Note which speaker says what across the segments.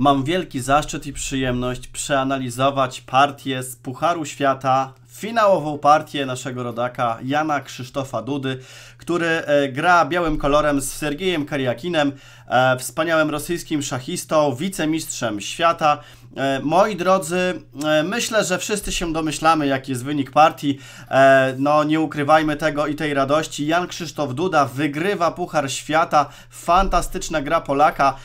Speaker 1: Mam wielki zaszczyt i przyjemność przeanalizować partię z Pucharu Świata, finałową partię naszego rodaka Jana Krzysztofa Dudy, który e, gra białym kolorem z Sergiejem Kariakinem, e, wspaniałym rosyjskim szachistą, wicemistrzem świata. E, moi drodzy, e, myślę, że wszyscy się domyślamy, jaki jest wynik partii. E, no, nie ukrywajmy tego i tej radości. Jan Krzysztof Duda wygrywa Puchar Świata. Fantastyczna gra Polaka.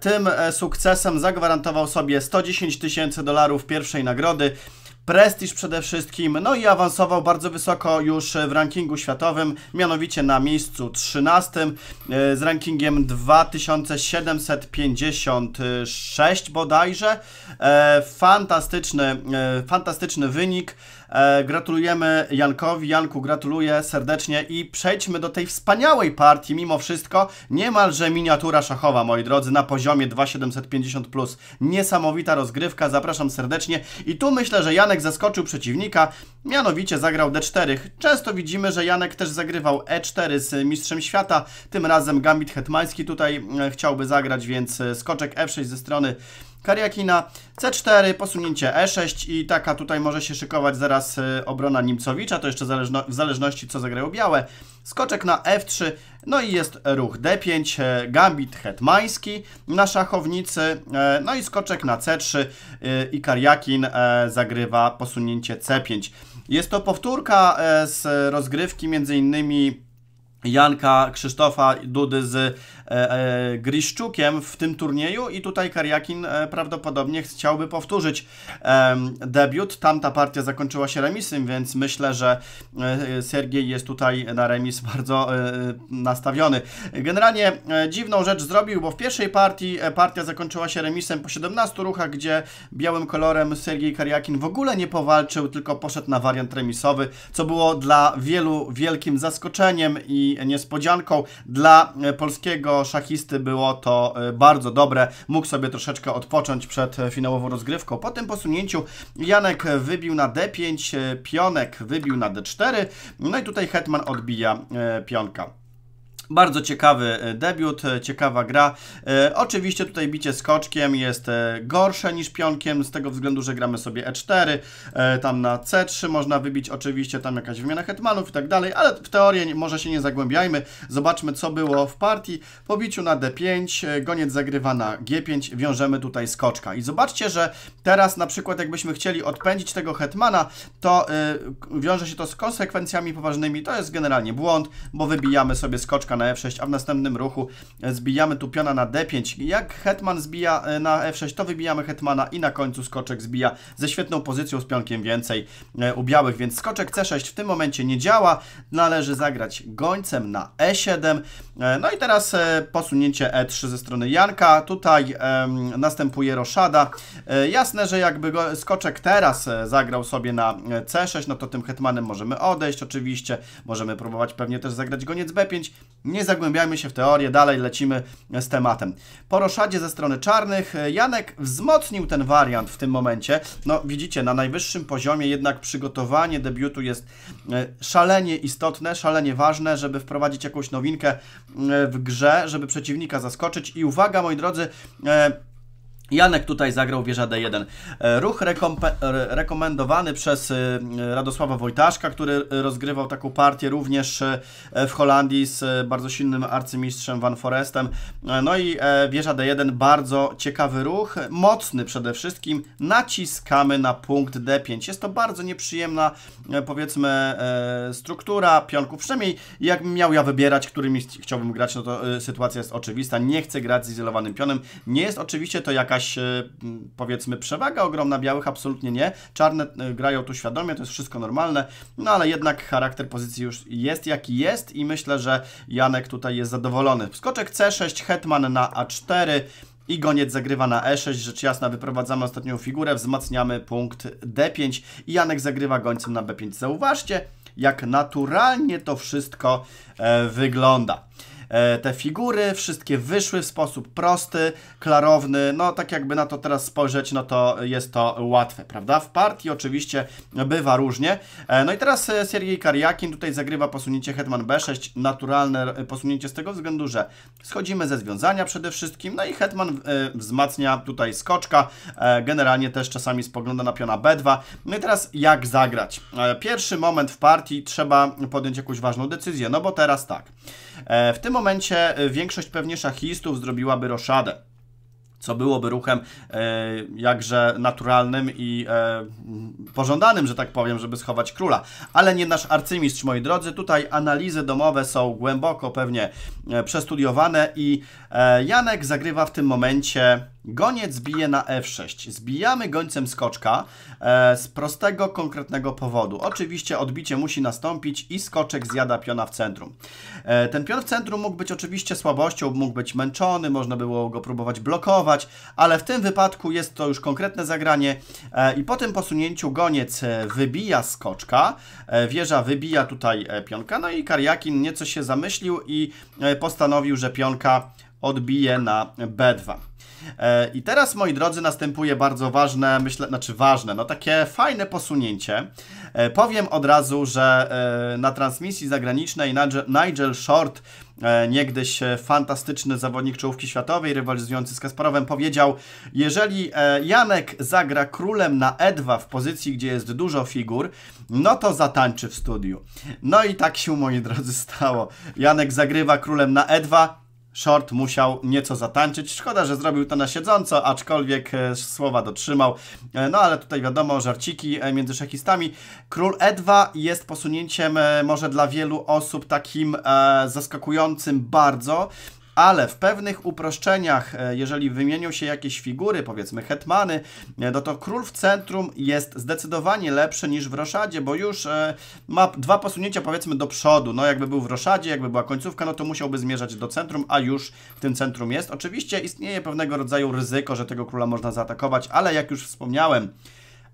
Speaker 1: Tym sukcesem zagwarantował sobie 110 tysięcy dolarów pierwszej nagrody prestiż przede wszystkim, no i awansował bardzo wysoko już w rankingu światowym, mianowicie na miejscu 13 e, z rankingiem 2756 bodajże. E, Fantastyczny, e, fantastyczny wynik. E, Gratulujemy Jankowi. Janku, gratuluję serdecznie i przejdźmy do tej wspaniałej partii, mimo wszystko. Niemalże miniatura szachowa, moi drodzy, na poziomie 2750. Plus. Niesamowita rozgrywka, zapraszam serdecznie. I tu myślę, że Janek zaskoczył przeciwnika, mianowicie zagrał D4. Często widzimy, że Janek też zagrywał E4 z Mistrzem Świata. Tym razem Gambit Hetmański tutaj e, chciałby zagrać, więc skoczek F6 ze strony Kariakina, C4, posunięcie E6 i taka tutaj może się szykować zaraz y, obrona Nimcowicza, to jeszcze w zależności co zagrają białe. Skoczek na F3, no i jest ruch D5, e, gambit hetmański na szachownicy, e, no i skoczek na C3 y, i Kariakin zagrywa posunięcie C5. Jest to powtórka z rozgrywki między innymi Janka Krzysztofa Dudy z e, e, Griszczukiem w tym turnieju i tutaj Kariakin e, prawdopodobnie chciałby powtórzyć e, debiut. Tamta partia zakończyła się remisem, więc myślę, że e, Sergiej jest tutaj na remis bardzo e, nastawiony. Generalnie e, dziwną rzecz zrobił, bo w pierwszej partii e, partia zakończyła się remisem po 17 ruchach, gdzie białym kolorem Sergiej Kariakin w ogóle nie powalczył, tylko poszedł na wariant remisowy, co było dla wielu wielkim zaskoczeniem i niespodzianką. Dla e, polskiego szachisty było to e, bardzo dobre. Mógł sobie troszeczkę odpocząć przed e, finałową rozgrywką. Po tym posunięciu Janek wybił na D5, e, pionek wybił na D4, no i tutaj hetman odbija pionka. Bardzo ciekawy e, debiut, e, ciekawa gra. E, oczywiście tutaj bicie skoczkiem jest gorsze niż pionkiem, z tego względu, że gramy sobie E4, e, tam na C3 można wybić oczywiście tam jakaś wymiana hetmanów i tak dalej, ale w teorię nie- może się nie zagłębiajmy. Zobaczmy co było w partii. Po biciu na D5, e, goniec zagrywa na G5, wiążemy tutaj skoczka. I zobaczcie, że teraz na przykład jakbyśmy chcieli odpędzić tego hetmana, to wiąże się to z konsekwencjami poważnymi. To jest generalnie błąd, bo wybijamy sobie skoczka na F6, a w następnym ruchu e, zbijamy tu piona na D5. Jak hetman zbija e, na F6, to wybijamy hetmana i na końcu skoczek zbija ze świetną pozycją z pionkiem więcej e, u białych, więc skoczek C6 w tym momencie nie działa. Należy zagrać gońcem na E7. E, No i teraz e, posunięcie E3 ze strony Janka. Tutaj następuje roszada. E, Jasne, że jakby go, skoczek teraz zagrał sobie na e, C6, no to tym hetmanem możemy odejść oczywiście. Możemy próbować pewnie też zagrać goniec B5. Nie zagłębiajmy się w teorię, dalej lecimy z tematem. Po roszadzie ze strony czarnych Janek wzmocnił ten wariant w tym momencie. No widzicie, na najwyższym poziomie jednak przygotowanie debiutu jest szalenie istotne, szalenie ważne, żeby wprowadzić jakąś nowinkę w grze, żeby przeciwnika zaskoczyć. I uwaga, moi drodzy, e, Janek tutaj zagrał wieża D1. E, Ruch rekomendowany przez e, Radosława Wojtaszka, który e, rozgrywał taką partię również w Holandii z bardzo silnym arcymistrzem Van Forestem. No i wieża D1, bardzo ciekawy ruch, mocny przede wszystkim. Naciskamy na punkt D5. Jest to bardzo nieprzyjemna, powiedzmy, struktura pionków. Przynajmniej jakbym miał ja wybierać, którymi chciałbym grać, no to sytuacja jest oczywista. Nie chcę grać z izolowanym pionem. Nie jest oczywiście to jakaś, e, m, powiedzmy, przewaga ogromna białych, absolutnie nie. Czarne e, grają tu świadomie, to jest wszystko normalne, no ale jednak charakter pozycji już jest jaki jest i myślę, że Janek tutaj jest zadowolony. Skoczek C6, hetman na A4 i goniec zagrywa na E6, rzecz jasna, wyprowadzamy ostatnią figurę, wzmacniamy punkt D5 i Janek zagrywa gońcem na B5. Zauważcie, jak naturalnie to wszystko e, wygląda. E, te figury, wszystkie wyszły w sposób prosty, klarowny, no tak jakby na to teraz spojrzeć, no to jest to łatwe, prawda? W partii oczywiście bywa różnie. E, no i teraz e, Sergiej Kariakin tutaj zagrywa posunięcie hetman b6, naturalne posunięcie z tego względu, że schodzimy ze związania przede wszystkim, no i hetman wzmacnia tutaj skoczka, generalnie też czasami spogląda na piona b2. No i teraz jak zagrać? Pierwszy moment w partii trzeba podjąć jakąś ważną decyzję, no bo teraz tak. W tym momencie większość pewnie szachistów zrobiłaby roszadę co byłoby ruchem e, jakże naturalnym i e, pożądanym, że tak powiem, żeby schować króla. Ale nie nasz arcymistrz, moi drodzy. Tutaj analizy domowe są głęboko pewnie e, przestudiowane i e, Janek zagrywa w tym momencie Goniec bije na f6. Zbijamy gońcem skoczka e, z prostego, konkretnego powodu. Oczywiście odbicie musi nastąpić i skoczek zjada piona w centrum. E, ten pion w centrum mógł być oczywiście słabością, mógł być męczony, można było go próbować blokować, ale w tym wypadku jest to już konkretne zagranie e, i po tym posunięciu goniec e, wybija skoczka, e, wieża wybija tutaj e, pionka, no i Kariakin nieco się zamyślił i postanowił, że pionka odbije na b2. E, I teraz, moi drodzy, następuje bardzo ważne, myślę, znaczy ważne, no takie fajne posunięcie. E, powiem od razu, że e, na transmisji zagranicznej Nigel Short, niegdyś fantastyczny zawodnik czołówki światowej, rywalizujący z Kasparowem, powiedział, jeżeli Janek zagra królem na E2 w pozycji, gdzie jest dużo figur, no to zatańczy w studiu. No i tak się, moi drodzy, stało. Janek zagrywa królem na E2, Short musiał nieco zatańczyć. Szkoda, że zrobił to na siedząco, aczkolwiek e, słowa dotrzymał. E, no ale tutaj wiadomo, żarciki e, między szachistami. Król E2 jest posunięciem może dla wielu osób takim zaskakującym bardzo ale w pewnych uproszczeniach, e, jeżeli wymienią się jakieś figury, powiedzmy hetmany, e, no to król w centrum jest zdecydowanie lepszy niż w roszadzie, bo już e, ma dwa posunięcia powiedzmy do przodu. No jakby był w roszadzie, jakby była końcówka, no to musiałby zmierzać do centrum, a już w tym centrum jest. Oczywiście istnieje pewnego rodzaju ryzyko, że tego króla można zaatakować, ale jak już wspomniałem,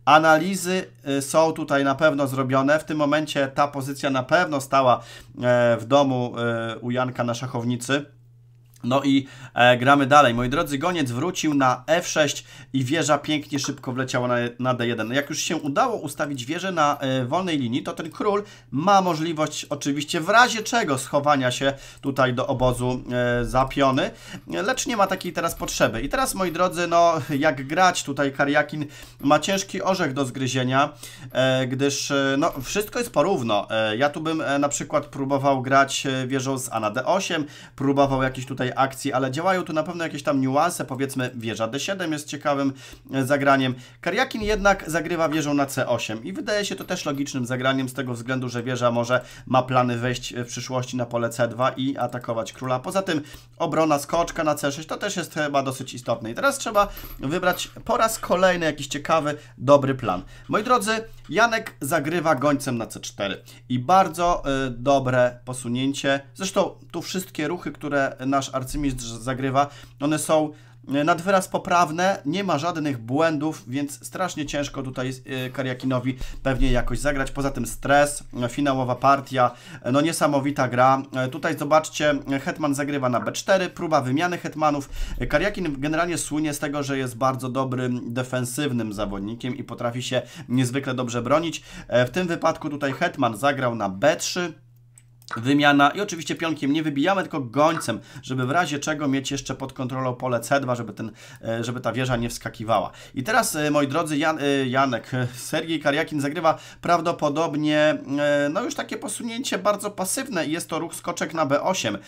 Speaker 1: Analizy są tutaj na pewno zrobione. W tym momencie ta pozycja na pewno stała w domu u Janka na szachownicy. No i e, gramy dalej. Moi drodzy, goniec wrócił na F6 i wieża pięknie szybko wleciała na, na D1. Jak już się udało ustawić wieżę na e, wolnej linii, to ten król ma możliwość oczywiście w razie czego schowania się tutaj do obozu e, za piony, lecz nie ma takiej teraz potrzeby. I teraz, moi drodzy, no jak grać tutaj Kariakin ma ciężki orzech do zgryzienia, e, gdyż e, no wszystko jest porówno. E, ja tu bym na przykład próbował grać wieżą z A na D8, próbował jakiś tutaj akcji, ale działają tu na pewno jakieś tam niuanse, powiedzmy wieża D7 jest ciekawym e, zagraniem. Kariakin jednak zagrywa wieżą na C8 i wydaje się to też logicznym zagraniem z tego względu, że wieża może ma plany wejść w przyszłości na pole C2 i atakować króla. Poza tym obrona skoczka na C6 to też jest chyba dosyć istotne. I teraz trzeba wybrać po raz kolejny jakiś ciekawy, dobry plan. Moi drodzy, Janek zagrywa gońcem na C4 i bardzo y, dobre posunięcie. Zresztą tu wszystkie ruchy, które nasz arcymistrz zagrywa, one są nad wyraz poprawne, nie ma żadnych błędów, więc strasznie ciężko tutaj e, Kariakinowi pewnie jakoś zagrać. Poza tym stres, finałowa partia, e, no niesamowita gra. Tutaj zobaczcie, Hetman zagrywa na B4, próba wymiany Hetmanów. Kariakin generalnie słynie z tego, że jest bardzo dobrym defensywnym zawodnikiem i potrafi się niezwykle dobrze bronić. W tym wypadku tutaj Hetman zagrał na B3, wymiana i oczywiście pionkiem nie wybijamy, tylko gońcem, żeby w razie czego mieć jeszcze pod kontrolą pole C2, żeby, ten, e, żeby ta wieża nie wskakiwała. I teraz, e, moi drodzy, Jan, e, Janek, Sergiej Kariakin zagrywa prawdopodobnie no już takie posunięcie bardzo pasywne i jest to ruch skoczek na B8.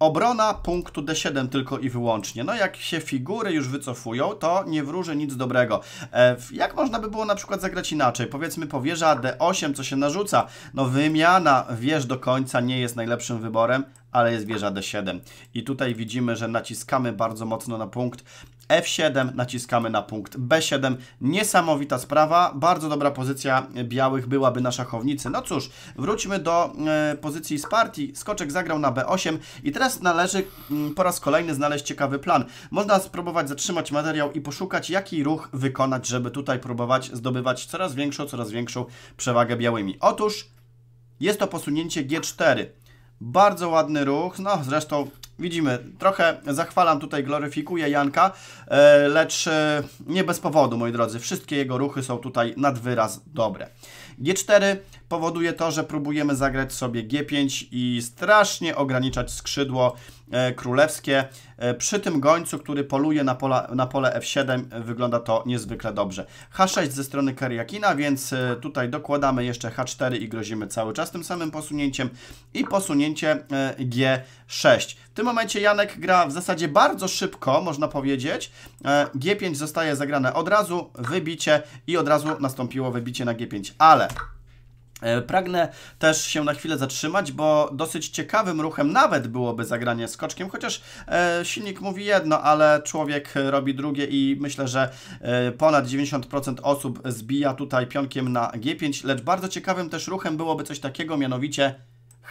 Speaker 1: Obrona punktu D7 tylko i wyłącznie. No jak się figury już wycofują, to nie wróży nic dobrego. E, jak można by było na przykład zagrać inaczej? Powiedzmy powierza D8, co się narzuca. No wymiana wież do końca nie jest najlepszym wyborem, ale jest wieża D7. I tutaj widzimy, że naciskamy bardzo mocno na punkt F7, naciskamy na punkt B7. Niesamowita sprawa, bardzo dobra pozycja białych byłaby na szachownicy. No cóż, wróćmy do e, pozycji z partii. Skoczek zagrał na B8 i teraz należy m, mm, po raz kolejny znaleźć ciekawy plan. Można spróbować zatrzymać materiał i poszukać, jaki ruch wykonać, żeby tutaj próbować zdobywać coraz większą, coraz większą przewagę białymi. Otóż jest to posunięcie G4. Bardzo ładny ruch, no zresztą widzimy, trochę zachwalam tutaj, gloryfikuję Janka, e, lecz e, nie bez powodu, moi drodzy. Wszystkie jego ruchy są tutaj nad wyraz dobre. G4 powoduje to, że próbujemy zagrać sobie G5 i strasznie ograniczać skrzydło e, królewskie. E, przy tym gońcu, który poluje na, pola, na pole F7 wygląda to niezwykle dobrze. H6 ze strony Kariakina, więc e, tutaj dokładamy jeszcze H4 i grozimy cały czas tym samym posunięciem i posunięcie G6. W tym momencie Janek gra w zasadzie bardzo szybko, można powiedzieć. G5 zostaje zagrane od razu, wybicie i od razu nastąpiło wybicie na G5, ale pragnę też się na chwilę zatrzymać, bo dosyć ciekawym ruchem nawet byłoby zagranie skoczkiem, chociaż e, silnik mówi jedno, ale człowiek robi drugie i myślę, że e, ponad 90% osób zbija tutaj pionkiem na G5, lecz bardzo ciekawym też ruchem byłoby coś takiego, mianowicie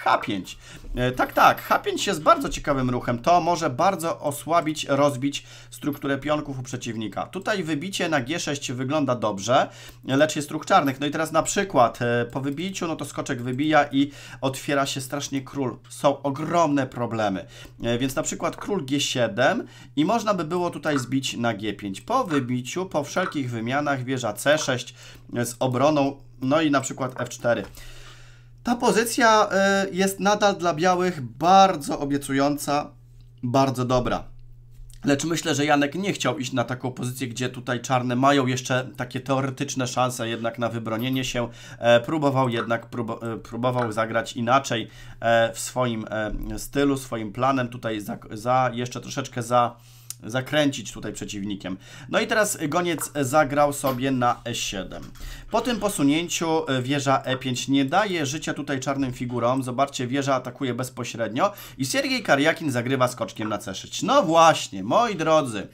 Speaker 1: H5. E, tak, tak, H5 jest bardzo ciekawym ruchem. To może bardzo osłabić, rozbić strukturę pionków u przeciwnika. Tutaj wybicie na G6 wygląda dobrze, lecz jest ruch czarnych. No i teraz na przykład e, po wybiciu, no to skoczek wybija i otwiera się strasznie król. Są ogromne problemy. E, więc na przykład król G7 i można by było tutaj zbić na G5. Po wybiciu, po wszelkich wymianach wieża C6 z obroną, no i na przykład F4. Ta pozycja y, jest nadal dla białych bardzo obiecująca, bardzo dobra. Lecz myślę, że Janek nie chciał iść na taką pozycję, gdzie tutaj czarne mają jeszcze takie teoretyczne szanse jednak na wybronienie się. E, próbował jednak e, próbował zagrać inaczej e, w swoim stylu, swoim planem. Tutaj za, za jeszcze troszeczkę za zakręcić tutaj przeciwnikiem. No i teraz goniec zagrał sobie na E7. Po tym posunięciu e, wieża E5 nie daje życia tutaj czarnym figurom. Zobaczcie, wieża atakuje bezpośrednio i Siergiej Karjakin zagrywa skoczkiem na C6. No właśnie, moi drodzy.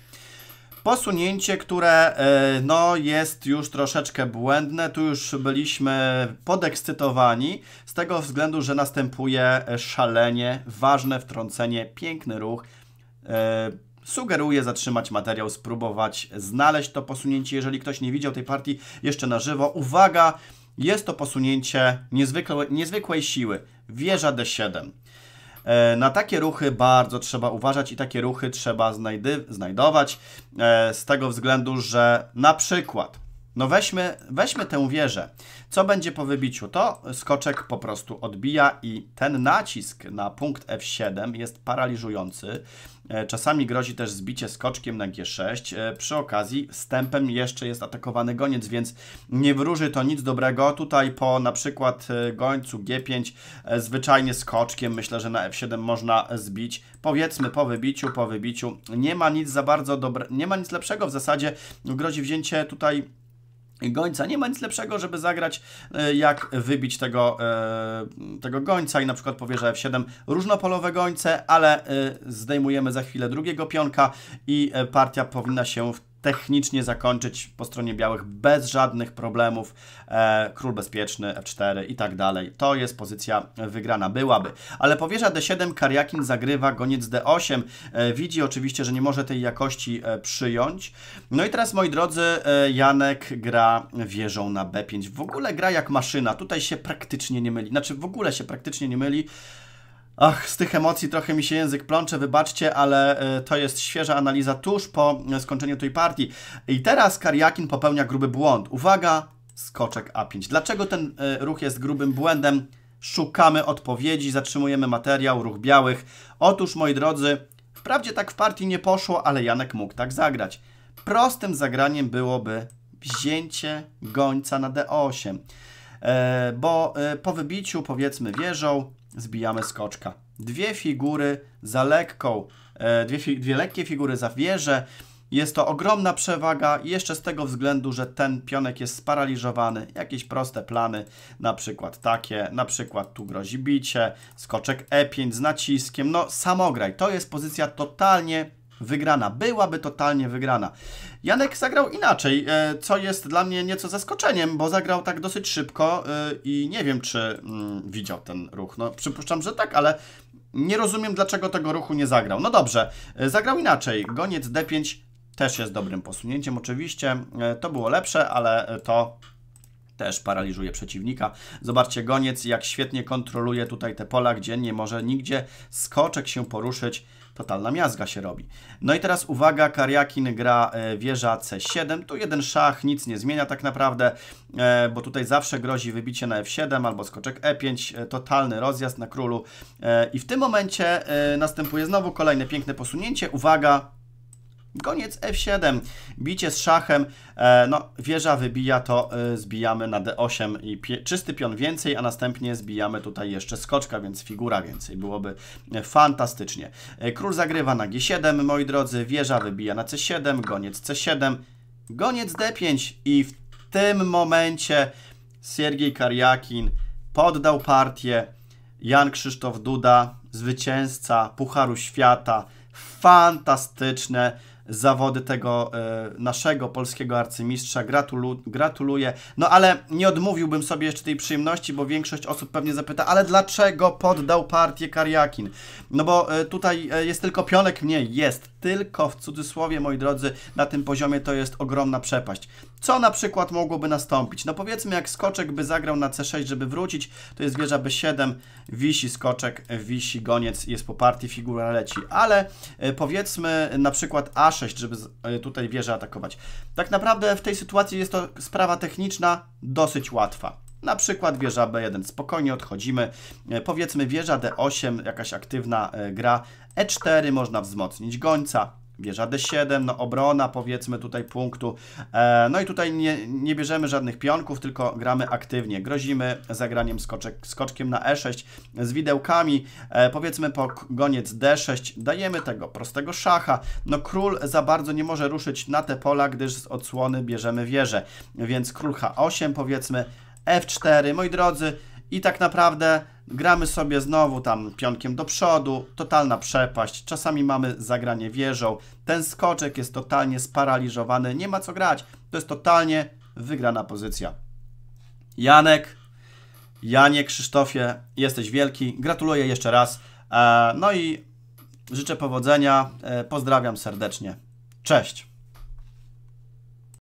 Speaker 1: Posunięcie, które e, no, jest już troszeczkę błędne. Tu już byliśmy podekscytowani z tego względu, że następuje szalenie ważne wtrącenie, piękny ruch. Sugeruję zatrzymać materiał, spróbować znaleźć to posunięcie, jeżeli ktoś nie widział tej partii jeszcze na żywo. Uwaga, jest to posunięcie niezwykłe, niezwykłej siły. Wieża D7. E, na takie ruchy bardzo trzeba uważać i takie ruchy trzeba znajdować e, z tego względu, że na przykład no weźmy, weźmy tę wieżę. Co będzie po wybiciu? To skoczek po prostu odbija i ten nacisk na punkt F7 jest paraliżujący. E, czasami grozi też zbicie skoczkiem na G6. E, przy okazji stępem jeszcze jest atakowany goniec, więc nie wróży to nic dobrego. Tutaj po na przykład e, gońcu G5 zwyczajnie skoczkiem myślę, że na F7 można zbić. Powiedzmy po wybiciu, po wybiciu nie ma nic za bardzo dobre, nie ma nic lepszego w zasadzie. Grozi wzięcie tutaj gońca. Nie ma nic lepszego, żeby zagrać, e, jak wybić tego, e, tego gońca i na przykład po wieży F7 różnopolowe gońce, ale e, zdejmujemy za chwilę drugiego pionka i partia powinna się w technicznie zakończyć po stronie białych bez żadnych problemów. E, król bezpieczny, F4 i tak dalej. To jest pozycja wygrana, byłaby. Ale powierza D7, Kariakin zagrywa, goniec D8. E, widzi oczywiście, że nie może tej jakości e, przyjąć. No i teraz, moi drodzy, e, Janek gra wieżą na B5. W ogóle gra jak maszyna. Tutaj się praktycznie nie myli. Znaczy, w ogóle się praktycznie nie myli. Ach, z tych emocji trochę mi się język plącze, wybaczcie, ale e, to jest świeża analiza tuż po skończeniu tej partii. I teraz Kariakin popełnia gruby błąd. Uwaga, skoczek A5. Dlaczego ten e, ruch jest grubym błędem? Szukamy odpowiedzi, zatrzymujemy materiał, ruch białych. Otóż, moi drodzy, wprawdzie tak w partii nie poszło, ale Janek mógł tak zagrać. Prostym zagraniem byłoby wzięcie gońca na D8. E, bo po wybiciu, powiedzmy, wieżą, zbijamy skoczka. Dwie figury za lekką, e, dwie, dwie lekkie figury za wieżę. Jest to ogromna przewaga jeszcze z tego względu, że ten pionek jest sparaliżowany. Jakieś proste plany, na przykład takie, na przykład tu grozi bicie, skoczek E5 z naciskiem, no samograj. To jest pozycja totalnie wygrana. Byłaby totalnie wygrana. Janek zagrał inaczej, e, co jest dla mnie nieco zaskoczeniem, bo zagrał tak dosyć szybko e, i nie wiem, czy mm, widział ten ruch. No, przypuszczam, że tak, ale nie rozumiem, dlaczego tego ruchu nie zagrał. No dobrze, e, zagrał inaczej. Goniec D5 też jest dobrym posunięciem, oczywiście. To było lepsze, ale to też paraliżuje przeciwnika. Zobaczcie, goniec jak świetnie kontroluje tutaj te pola, gdzie nie może nigdzie skoczek się poruszyć. Totalna miazga się robi. No i teraz uwaga, Kariakin gra e, wieża C7. Tu jeden szach, nic nie zmienia tak naprawdę, e, bo tutaj zawsze grozi wybicie na F7 albo skoczek E5, e, totalny rozjazd na królu. I w tym momencie następuje znowu kolejne piękne posunięcie. Uwaga, Goniec F7, bicie z szachem, e, no wieża wybija, to e, zbijamy na D8 i pie, czysty pion więcej, a następnie zbijamy tutaj jeszcze skoczka, więc figura więcej, byłoby fantastycznie. E, król zagrywa na G7, moi drodzy, wieża wybija na C7, goniec C7, goniec D5 i w tym momencie Siergiej Kariakin poddał partię, Jan Krzysztof Duda, zwycięzca Pucharu Świata, fantastyczne zawody tego e, naszego polskiego arcymistrza. Gratulu, gratuluję. No ale nie odmówiłbym sobie jeszcze tej przyjemności, bo większość osób pewnie zapyta, ale dlaczego poddał partię Kariakin? No bo e, tutaj e, jest tylko pionek mniej. Jest tylko w cudzysłowie, moi drodzy, na tym poziomie to jest ogromna przepaść. Co na przykład mogłoby nastąpić? No powiedzmy, jak skoczek by zagrał na C6, żeby wrócić, to jest wieża B7, wisi skoczek, wisi goniec, jest po partii, figura leci. Ale e, powiedzmy na przykład A6, żeby e, tutaj wieżę atakować. Tak naprawdę w tej sytuacji jest to sprawa techniczna dosyć łatwa. Na przykład wieża B1, spokojnie odchodzimy. E, powiedzmy wieża D8, jakaś aktywna gra. E4 można wzmocnić gońca. Wieża D7, no obrona powiedzmy tutaj punktu. E, no i tutaj nie, nie bierzemy żadnych pionków, tylko gramy aktywnie. Grozimy zagraniem skoczek, skoczkiem na E6 z widełkami. E, powiedzmy po goniec D6 dajemy tego prostego szacha. No król za bardzo nie może ruszyć na te pola, gdyż z odsłony bierzemy wieżę. Więc król H8 powiedzmy, F4. Moi drodzy, i tak naprawdę gramy sobie znowu tam pionkiem do przodu, totalna przepaść, czasami mamy zagranie wieżą, ten skoczek jest totalnie sparaliżowany, nie ma co grać, to jest totalnie wygrana pozycja. Janek, Janie, Krzysztofie, jesteś wielki, gratuluję jeszcze raz, e, no i życzę powodzenia, e, pozdrawiam serdecznie, cześć.